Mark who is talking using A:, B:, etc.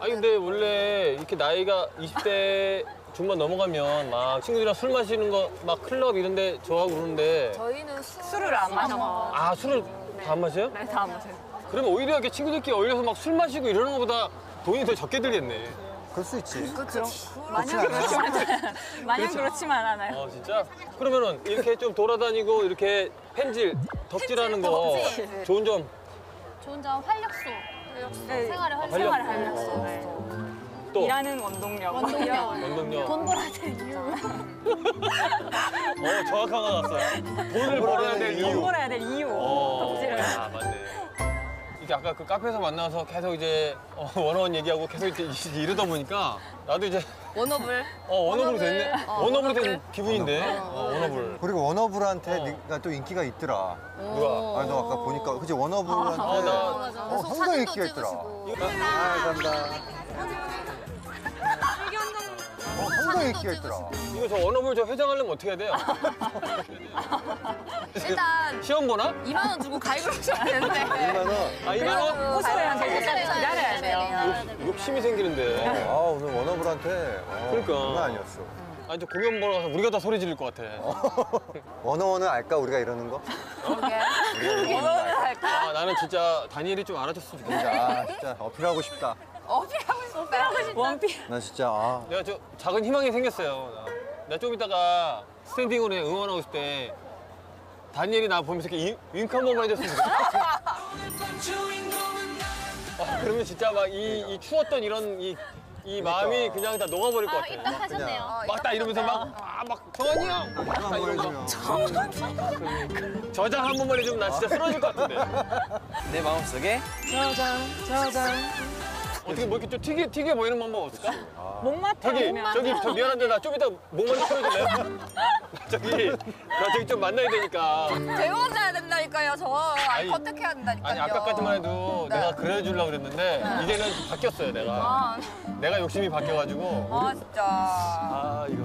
A: 아니 근데 원래 이렇게 나이가 20대 중반 넘어가면 막 친구들이랑 술 마시는 거 막 클럽 이런 데 좋아하고 그러는데
B: 저희는 술
C: 술을 안 마셔.
A: 아 술을 다 안 마셔요?
C: 네, 다안 마셔요.
A: 그러면 오히려 이렇게 친구들끼리 어울려서 막 술 마시고 이러는 것보다 돈이 더 적게 들겠네.
D: 그럴 수 있지.
C: 그럼 마냥 그렇지만 않아요. 마냥 그렇지만 않아요.
A: 어 진짜? 그러면은 이렇게 좀 돌아다니고 이렇게 펜질, 덕질하는 거
B: 펜질.
A: 좋은 점
B: 좋은 점 활력소.
C: 네,
B: 생활의 활력소.
C: 생활의 활력소. 네.
A: 또
C: 일하는 원동력.
B: 원동력.
A: 원동력.
B: 돈 벌어야 될 이유.
A: 어 정확한 거 나왔어요. 돈을 벌어야 될
C: 돈
A: 이유.
C: 벌어야 될 이유.
A: 어,
C: 덕질을.
A: 아 맞네. 이게 아까 그 카페에서 만나서 계속 이제 어, 원어원 얘기하고 계속 이제 이러다 보니까 나도 이제
B: 원업을.
A: 어 원어블이 됐네.
B: 어,
A: 원어블이 된. 기분인데. 어, 원어블.
D: 그리고 워너블한테
A: 어.
D: 네가 또 인기가 있더라.
A: 누가?
D: 아, 너 아까 보니까 그치 워너블한테
A: 어, 나-
B: 어.
D: 어,
B: 계속
D: 상당히
B: 사진도
D: 인기가 있더라.
B: 찍으시고.
D: 아, 감사합니다. 어, 상당히 인기가 있더라.
A: 이거 저 원어블 저 회장하려면 어떻게 해야 돼요?
B: 일단
A: 시험 보나?
B: 2만 원 주고 가입을 하셔야 되는데.
D: 2만 원.
A: 아 2만 원?
C: 호소해야 되니까 기다려야 돼요.
A: 욕- 욕심이 생기는데.
D: 아, 오늘 워너블한테 어,
A: 그러니까.
D: 장난 아니었어.
A: 아니 저 공연 보러 가서 우리가 다 소리 지를 것 같아.
D: 워너원은 알까 우리가 이러는 거?
C: 원어를 할까?
A: 아 나는 진짜 다니엘이 좀 알아줬으면 좋겠다.
D: 진짜, 아, 진짜 어필하고 싶다.
B: 어필하고 싶다.
C: 원필.
D: 나 진짜 아,
A: 내가 저 작은 희망이 생겼어요. 나. 내가 좀 이따가 스탠딩으로 응원하고 있을 때 다니엘이 나 보면서 이렇게 윙- 윙크 한 번만 해줬으면 좋겠다. 아, 그러면 진짜 막이이 추웠던 이런 이, 이 마음이 그냥 다 녹아버릴 것
B: 아,
A: 같아.
B: 입덕하셨네요.
A: 막 딱 이러면서 막, 아, 막, 정한이 형! 딱 이러면서 저장 한 번만 해주면 나 진짜 쓰러질 것 같은데.
E: 내 마음속에
A: 어떻게 뭐 이렇게 좀 튀게, 튀게 보이는 방법 없을까?
C: 목
A: 저기,
C: 맡으면
A: 저기, 저 미안한데 나 좀 이따 목 먼저 풀어줄래요? 저기, 나 저기 좀 만나야 되니까.
B: 배워줘야 된다니까요, 저.
A: 아니,
B: 아니, 어떻게 된다니까요.
A: 아니, 아까까지만 해도
B: 네.
A: 내가 그래주려고 그랬는데, 이제는 바뀌었어요, 내가.
B: 아,
A: 내가 욕심이 바뀌어가지고.
B: 아, 진짜.
A: 아, 이거.